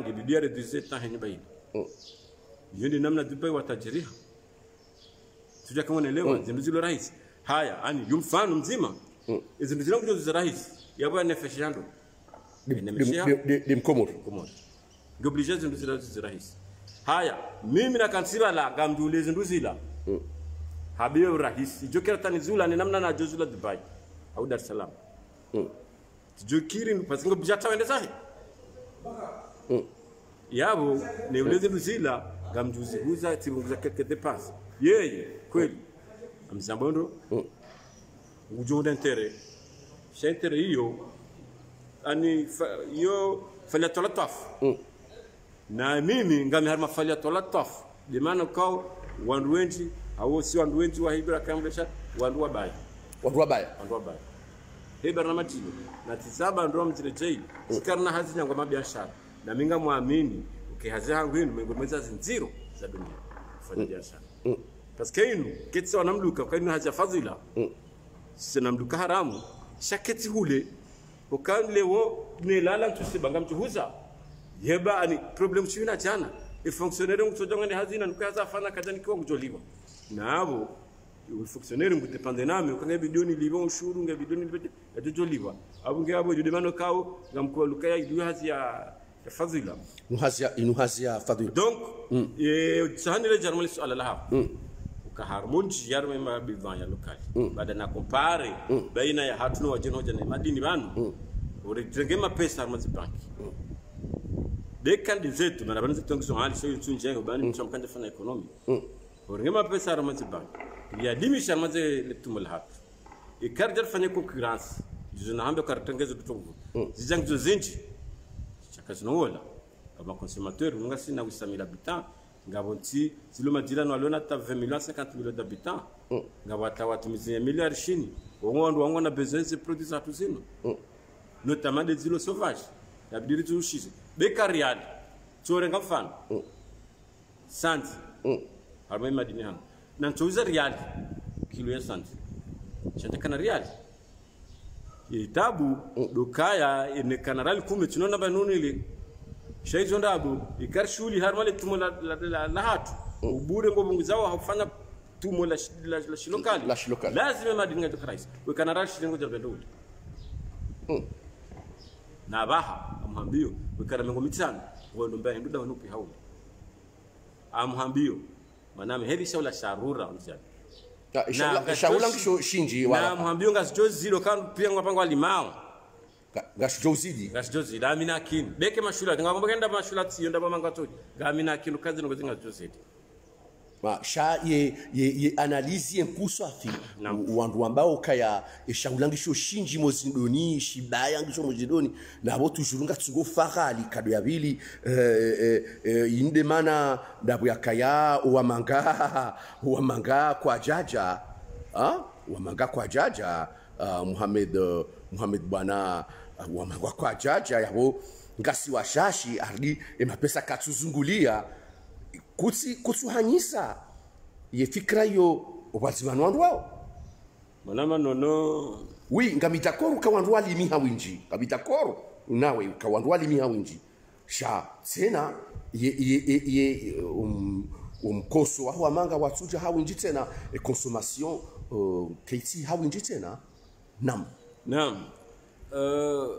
ngibidia reduce ta henye baini hiyo ni namna dubai watajiriha. Tuja kama unaelewa zindu zilo rahisi. Haya ani yumfano mzima. Zindu zilo kujo rahisi. Yabo nefeshando dimkomoro zindu zirahisi haya mimi la gamdule zindu zila habiyo rahisi jokera ni namna na jozula dubai. Au dar es salaam. Jokiri pasingo bijata wende sahi yabo ni ulezi mzila zila gamjuzi huza tibunguza keke depense yeye kweli. Amzambondo ujonda intere shentere hiyo ani yo falia tola taf na mimi ngami harma falia tola taf de maana kao wandu wenji awo si wandu wenji wa hibra kamresha wandu wa bai wandu wabaya wandu wa hibra na na tisaba ndoa mtire jei sikarna hazi nyangwa mabiashara. Na minga muamini ukihazi hangu inu mengo mweza zinziro za dunia. Kufanya biashara. Paske inu ketsi wanamduka kwa inu haja fadhila. Sisi namduka haramu shaketi hule ukanlewo nelala mtusibanga mchuhuza yeba ani problem china chana e fonctionnaire ngutojonga hazi hazina nukaza fana kajani nikiwa kujoliwa nabo u fonctionnaire ngutepande nami ukanga bidoni libo ushuru nga bidoni libo yajoliwa abu ngabo jude mano kao ngamko lukaya idu hazi ya ya fadhila. Inuhazia inuhazia fadhila. Donc e sahanire jarmali suala laha ka harmonji yarme ma bivan ya lokali baada na compare baina ya hatuno wajeno hoja na madini banu ore jenge ma pesa harmazi banki de kandi zetu mana bana zetu ngiso hali sio tun jengo bani mcham kanje fana economy ore ma pesa harmazi banki ya dimisha harmazi letumul hatu ikarjar fanya concurrence. Juzo na hambe karatengezo tutongo zijang zo zinji chakazinowola kama consommateur unga sina 800000 habitants ngabo nti zilo majirani waliona hata 20 millions 50 millions d'habitants. Ngabo hata watumizia miliari shini wongo wandu wango na besoin de produits za tuzino notamment des îlots sauvages. Yabidiri tuushize beka riali chore nga mfano santi harma madini hano na nchouza riali. Kilo ya santi chatakana riali. Itabu dokaya inekana rali kume chinona ile shaizo ndabu ikar shuli har male tumo la, la, la, la hatu. Ubure ngo bungu zao hafanya tumo la, la, la shilokali. La shilokali. lazima madini to krais we kana rali shilingo ja mm. na baha amhambio. We kana ngo mitano. Ngondo mbaya nduda wanupi hauli. Amhambio manami hevi shaula sharura msiani shaula nkisho shinji wala muhambiyo ngasichozilo kampiyangwa pangu alimawo ngasichozidi ngasichozidi amina kini beke mashula tingakomba kenda mashula tsiyo ndapamanga toti ngamina kini kukadzino kwezi ngasichozidi sha ye, ye, ye analizi yenkuso afi Naam. wandu ambao kaya eshaula ngisho shinji mozidoni shibaya ngisho mozindoni nabo tujurunga ngatsungo fahali kado ya bili eh, eh, eh, inde mana ndabo yakaya wamanga wamanga kwa jaja. Ha? wamanga kwa jaja. Uh, Muhammad uh, Muhammad bwana uh, wamanga kwa jaja yabo ngasi washashi ardi emapesa katsuzungulia kutsi kutsuhanyisa ye fikira yo wazimani wandu wao. Manama nono. Wi ngamitakoro ukawandu winji hawinji ngamitakoro nawe ukawandu walimi hawinji sha tena ye, ye, ye, ye um, umkoso aho amanga watsuja hawinji tena e consommation uh, keitsi hawinji tena nam. Nam. Uh,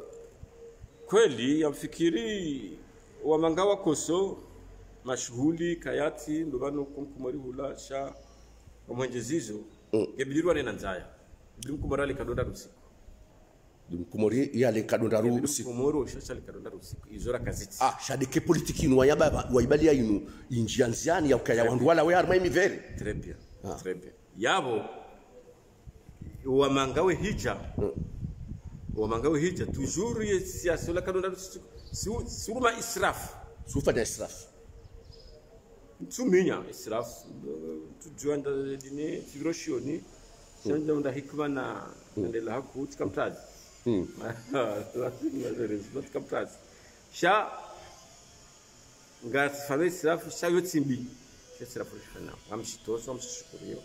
kweli yamfikiri wamanga koso mashughuli kayati ndobano kumkumari hula sha omwenje zizo. Ngebidirwa nena nzaya. Ibidimkumara likadonda rusiku. Kumori yale kadonda rusiku. Kumoro shasha likadonda rusiku. Izora kaziti ah shadeke politiki inu wayaba waibalia inu injia nziani ya ukaya wandu wala we harma imivere Très bien. Très bien. Yabo wamangawe hija. Mm. wamangawe hija toujours ye siasa la kadonda rusiku. Su- suruma israf sufanya israf tumenya israfu eh, tujuanda dine tiroshioni shanja unda hikma na ndela haku tikamtazi hmm. lazima tikamtazi sha ngasifame israfu sha yotsimbi sha israfu shana amshitoso amshishukuriyo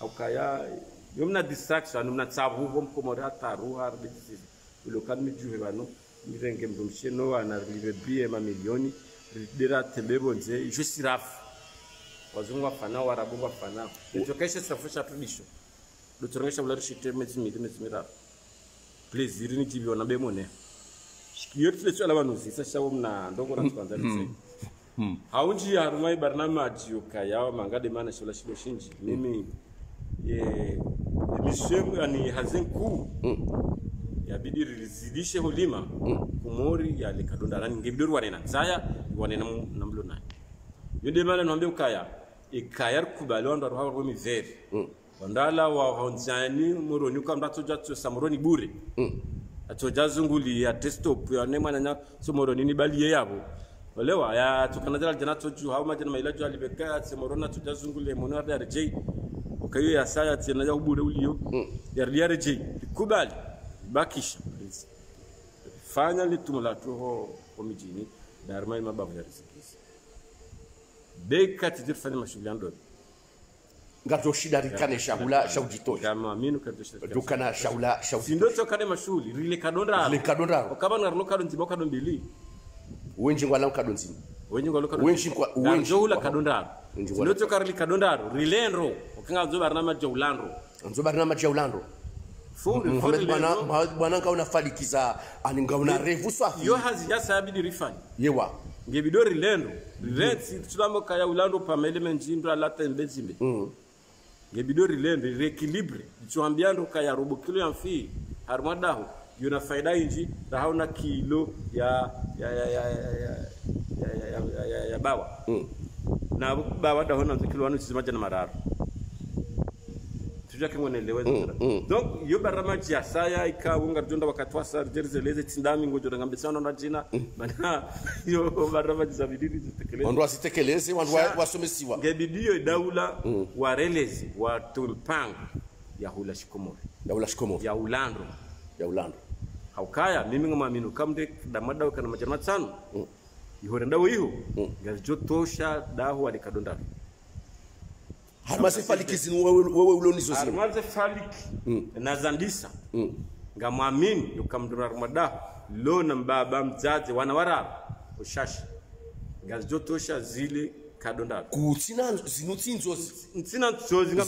akaya yomna distraction mna tsabu vom komora taruha rbidisizi ulokan mijuhe bano mirenge mbumshe no wana ribe bie mamilioni ridera tembebonze ijo sirafu wazungu wafanao warabu wafanao nitokeshe safusha chatu disho dotorongesha ularishite mezi mili mezi miraro please iri nichiviona bemone yotileswala vanhu zisa chavo mna ndoko na ndokora tikwanza ritsei hmm. hmm. hmm. haunji ya harumai barina madioka yava mangade mana chola shibo shinji. Mimi miswemu ani ya bidi rizidishe hulima. Kumori yalekadondarani ngebidori wanena. Zaya wanena namlo naye. Mana nwambe ukaya ikayar kubalondwa rwa rwo mivere. Mm. wandala wa honzani muroni kwamba toja tsosa muroni bure. Mm. atoja zunguli ya desktop ya nemwana nya so muroni ni baliye yabo. Olewa ya tukana jala jana toju hao maila mailajo alibeka tse murona toja zungule mono ya RJ ukayo ya saya tse na ya bure uliyo mm. ya RJ kubali bakisha. Fanya litumulatuho omijini darma mabavu ya riziki bei katiziri fanya mashauriano dobi ngavyo shida rikane shaula. shaujitosha dukana shaula shaujitosha sindo chokane mashuli rile kadonda rile kadonda okaba ngarlo kadon zibo kadon bili wenji ngwala kadon zibo wenji ngwala kadon wenji kwa wenji. Joula kadonda sindo chokarili kadonda rilendro okanga zoba rana majaulandro zoba rana majaulandro Muhammad bwana bwana ngaona fadikiza aningaona revu swafi yo hazija rifani. Yewa ngebido rilendo riretsi tulamo kaya ulando pamele njindro alata mbetsimbe ngebido rilendo rekilibre ichiwambiando kaya robo kilo ya mfi harimwa dahu yuna faida inji rahauna kilo ya ya ya ya ya ya ya, ya, ya, ya bawa mm. na bawa dahona kilo wanu chisimaja na mararo juu yake ngone eleweza mm, mm. donc yo baramaji ya saya ika unga jonda wakati wa sar jerzeleze tindami ngojo ngambe sana na jina. Mm. bana yo baramaji za bidii zitekeleze. Wandu asitekeleze wandu wasomesiwa. Ngebidio daula mm. wareleze watumpanga ya hula shikomori. Ya hula shikomori. Ya ulando ya ulando haukaya mimi ngamamino kamde damada wakana majama tano mm. ihore ndawo iho mm. ngajotosha daho alikadondalo Ah, harumasifariki zino wewe ulonizo zino harumaze fariki mm. nazandisa mm. yuka mdura rumada lona mbaba mzazi wanawara. Ushashi. Nga ushasha usha zili kadonda. Kutina zinu tinzozi. Ntina tinzozi.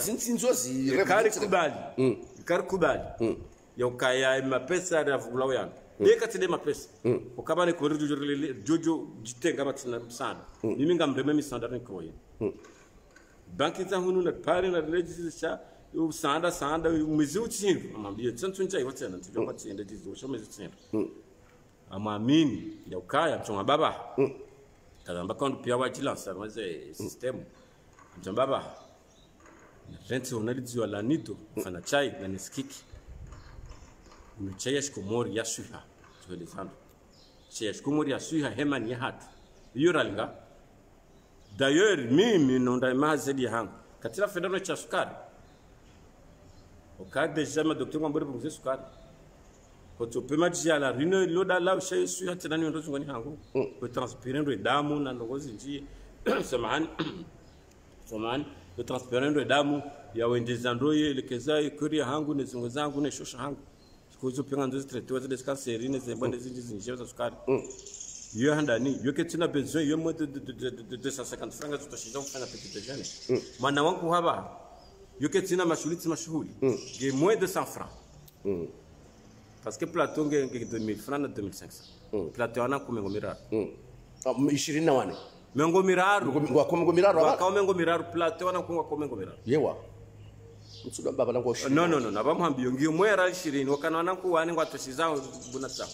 Zinu tinzozi. Yukari kubali mm. rekari kubali mm. yokaya mapesa ya vugulawo yangu dekatile mm. mapesa mm. ukabane kuri jojo jojo jitenga batsina msanda mm. mimi ngamrema misanda nkoye mm banki zangu nuna pari na register usanda sanda umwezi utsindwa amambia tsantsonja kwa tsena ntilo kwatsenda tizo shomezi amamini ya ukaya mtsonga baba. Kazamba kaundu pia wajila mwaze sistemu mtsonga baba rente wa lanido kufana chai na nisikiki. Uno chai ya shikomori ya swiha tsoelezando chai ya shikomori ya swiha hemani ya hatu. Yura linga D'ailleurs, mimi nonda imazi zaidi ya hangu katika cha sukari. Ukade jama daktari mwambori punguze sukari. Kutopima jala rino loda la usha yesu hata nani ndo zungani hangu. Mm. Kwa transparent damu na ngozi njie samahani. Samahani. Kwa transparent damu ya wendeza ndoye elekeza ikuri hangu ne zingo zangu ne shosha hangu kuzo pinga ndozi tretiwa zile kanseri ne zebande mm. zinji zinji za sukari. Mm io handany io ke na besoin io moins de deux cent cinquante francs azotoshiza mfanapetite zany mana wangu haba io ke na mashughuli tsy mashughuli ge moins de cent francs parce que plateau nge nge 2000 francs na 2500 plateau ana kumengo miraro ishirini na wane. Mengo miraro ngwakomengo miraro wakaomengo miraro plateau ana kungwa komengo miraro yewa. Mtsuda baba lango no no no nabamuhambi yo. Ngiyo mwera ishirini wakana ana kuwane ngwatoshiza bunatsa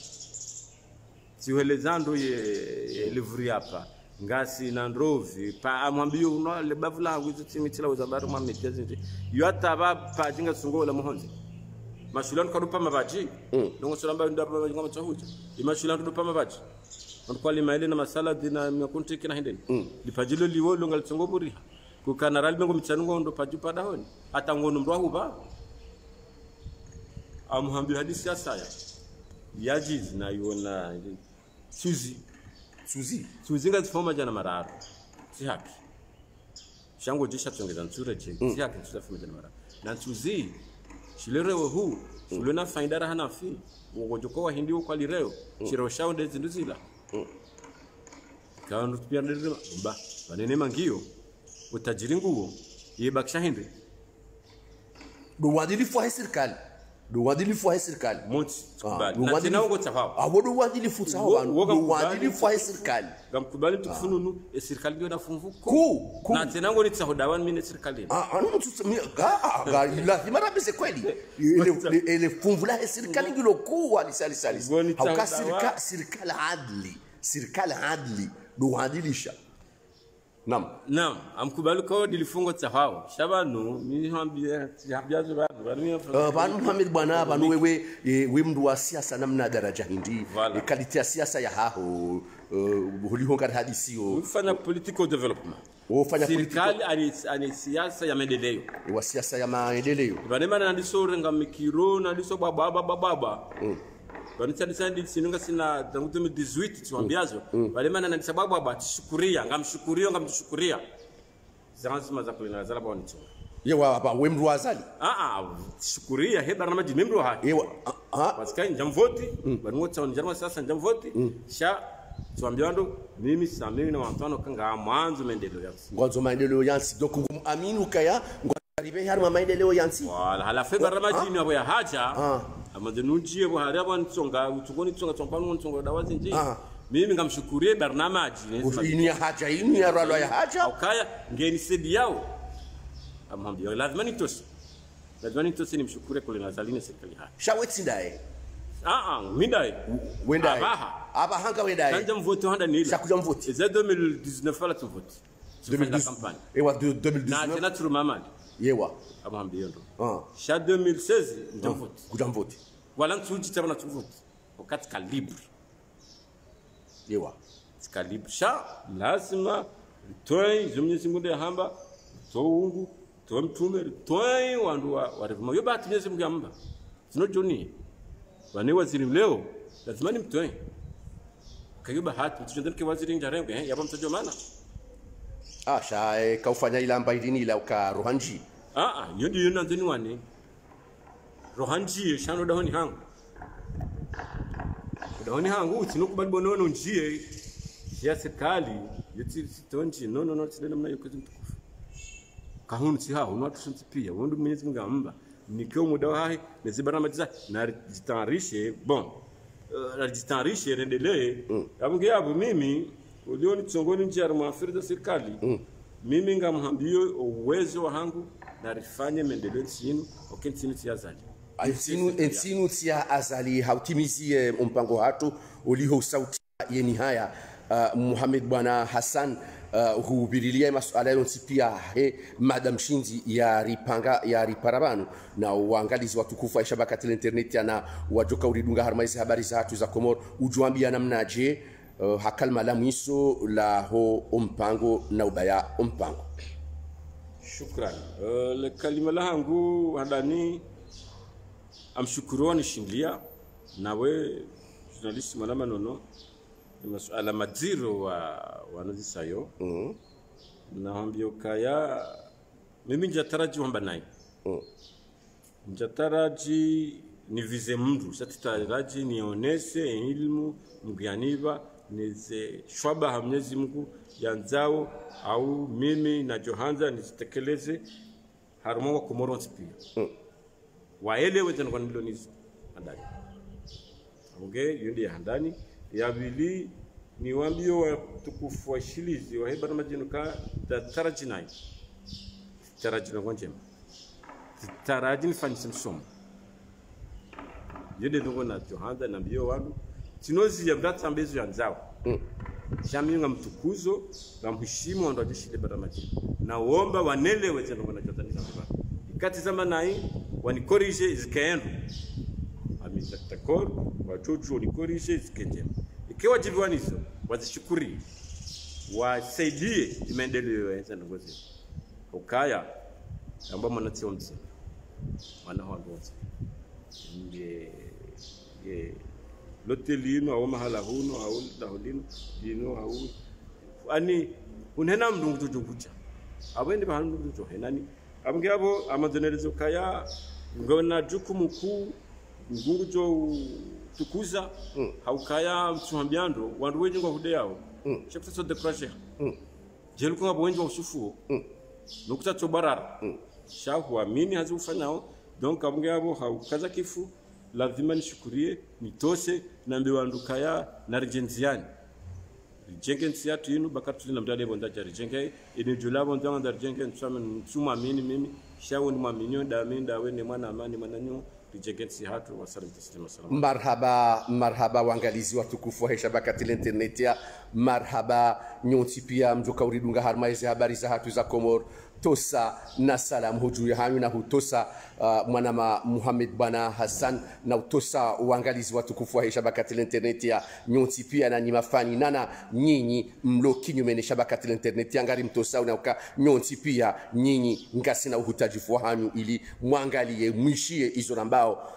siwelezando ye, ye livri hapa. Ngasi na ndrovi pa amwambio uno le bavula langu izo timitila weza mwa media zinji. Yo ataba pa jinga sungo la muhonzi mashulano kadupa mabaji? Ndongo sulamba nda pa jinga machahuja. Imashulano kadupa mabaji? On kwali maile na masala dina mikunti kina hindeni. Lipajilo liwo longal sungo buriha kukana rali mengo mitsanu ngondo paju padahoni hata ngono mrwa huba? Amhambia hadisi ya saya. Yajizi na yona suzi suzi suzi ngazifoma jana mararo si haki shango jisha tongeza ntsure je si haki ntsura foma jana mararo na suzi shilerewo hu shulona faindara hana fi. Wogojoko wa hindi kwa lireo. Shiro shaunde zinduzila kawa nutupia ndirima ba banene mangio utajiri nguo yebakisha hindi. Do uadilifu wa serikali uadilifu wa serikali. Monti Ah, tukubali do na tena uadilifu- uadilifu wa serikali. Gamkubali tukufununu e serikali ndio nafumvuko ku ku. Na tena ngoni tsahodawan mine serikali. Ah, ah, no, ga ah, ah, ga- lazima rabise kweli. Ile- ile- ile la serikali ndilo kuu alisalisalisi sali hauka tawa- serika- serikali adli. Serikali adli. Do uadilisha nam Naam, amkubali ko dilifungo tsahao. Shabanu mi hambia habyazo banu banu Uh, vanu Muhammad bwana banu wewe e, we mndu wa siasa namna daraja hindi Voilà. e, kalite ya siasa ya haho uh, hulihongari hadisio Ufanya political development. Ufanya politiko Serikali ani ani siasa ya maendeleo. wa siasa ya maendeleo Vanema na ndiso renga mikiro na ndiso baba baba baba. Bani tsadi tsadi sinunga sina tangu 2018 tuambiazo. Vanema na ndisa baba baba tishukuria ngamshukuria ngamtushukuria. Zanzima za kulina zala bwana tu. yewa apa we mndu wa azali tishukuria he barnama jimemro yewa Pasika njamvoti banungo tsawo sasa njamvoti sha tuambia ndo mimi saa na watano kanga mwanzo maendeleo yansi ngwanzo maendeleo yansi donc ngum aminu ngwaribe harma maendeleo yansi wala hala fe barama jini abo ya haja amade nunjie bo hari abo ntsonga utugoni tsonga tsonga panu ntsonga dawazi nji Ah. mimi ngamshukurie barnamaji inu ya haja inu ya ralo ya haja? Ukaya ngeni sedi yao. Amwambia lazima nitoshe. Lazima nitoshe nimshukurie kule nazaline serikali haki shawetsindaye ah ah mindai wendaye Abaha. abahanga wendaye kanja mvote handa nila. Shakuja mvote. eza 2019 ala tufanya kampani ewa 2019 na 2019 tena turumamani yewa. Abambi ndo. Ah, sha 2016 njamvote kuja vote wala ntuji tabana tsuvote wakati kalibre. Yewa. Kalibre. Sha lazima toi zo mwenyezi mungu yahamba to ungu to mtume toi wandu wa warivuma yo bahati mwenyezi mungu yamba sino joni wane waziri leo lazima ni mtoi kayo bahati tujendele ke waziri njarembe eh yaba mtajo mana ah sha eh, kaufanya ilamba ilini ila uka rohanji. Ah ah yo ndiyo nanzeni wane. Rohanji shano dahoni hangu. Dahoni hangu utino kubali bonono njie. Ya serikali yeti sitonji no no no tsidena mna yokozi mtukufu. Kahunu tiha hao no atusunti pia wondu mwenyezi Mungu amba nikio muda wa hai nezibana matiza na jitarishe bon. Uh, na jitarishe rendelee. Abunge abu mimi ulioni nje njia maafiri za serikali. Mm. mimi ngamhambio uwezo wangu na rifanye maendeleo nchini okentini tiazali ensinu ensinu tia azali hautimizie mpango hatu uliho sauti yeni haya. Uh, Muhammad bwana Hassan uh, hubirilia masuala yonsi pia he madam shinzi ya ripanga ya riparabanu. Na uangalizi watukufu wa shabaka tele internet na wajoka uridunga harmaizi habari za hatu za komor ujuambia namnaje uh, hakalma la mwiso la ho umpango na ubaya umpango Shukran. Uh, le kalima langu hadani amshukuru nishindia nawe journalist mwana nono ni masuala madziro wa wanazisayo mm -hmm. naambia kaya mimi njataraji wamba naye njataraji nivize mndu satitaraji nionese ilmu mgyaniva nize shwaba ha Mwenyezi Mungu yanzao au mimi na Johanza nizitekeleze harumo wa Comoros pia waelewe tena kwa nilo nizo handani. Okay yundi ya handani. Ya vili ni wambio wa tukufu wa shilizi wa hebara majinu ka da tarajinai. Taraji kwa njema. Taraji ni fanyisa msomo. Yede ndongo na Johanza na mbio wangu tinozi ya mdata mbezo ya nzawa shami nga mtukuzo nga wandu ndo ajishile bara majini na uomba wanelewe tena kwa najota za baba ikati zama nai wanikorije zikaendo amisa takor watoto wanikorije zikendema ikiwa jiviwanizo wazishukuri. Wasaidie maendeleo ya ndogo zetu ukaya ambao mwana tio mzima mwana wa ngoza nge nge lote lino au mahala huno au daho lino lino au ani unhena mndungu tujukucha abende ba mndungu tu henani abnge abo amadonerezo kaya ngona jukumu kuu ngungu jo tukuza mm. haukaya mtuhambiando wandu wenye ngwa hude yao mm. shekuta so decourage mm. jelu kunga wenji wa usufu mm. nukuta to barara mm. shahu amini hazi ufanyao donc abnge abo haukaza kifu lazima nishukurie nitose na mbe wandu kaya na rijenziani rijenge nsi yatu inu bakatu na mdade bonda jari rijenge ini jula bonda bonda rijenge nsama nsuma mini mimi. Shawo ni mwaminyo da amini da wene mwana amani mwana nyo rijenge nsi hatu wasalam taslima salam marhaba marhaba waangalizi watukufu wa heshabakati internet ya. Marhaba nyonti pia mjoka uridunga harmaize habari za hatu za komor tosa na salam hujuu ya hanyu na hutosa uh, mwanama Muhammad bwana Hassan na hutosa uangalizi watukufu wa shabakati internet ya nyonti pia na nyimafani nana nyinyi mlo kinyume ne shabakati internet ya ngari mtosa unauka nyonti pia nyinyi ngasi na uhutajifu wa hanyu ili mwangalie mwishie izo ambao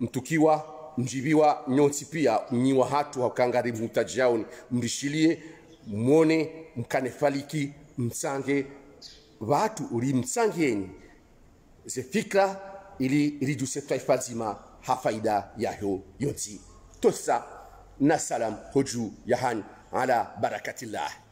mtukiwa mjibiwa nyonti pia nyiwa hatu hakangari mhutaji yao mrishilie mwone mkanefaliki msange watu ulimsangieni ze fikra ili riduse taifa zima hafaida yaho yonzi. Tosa na salam hoju yahan ala barakatillah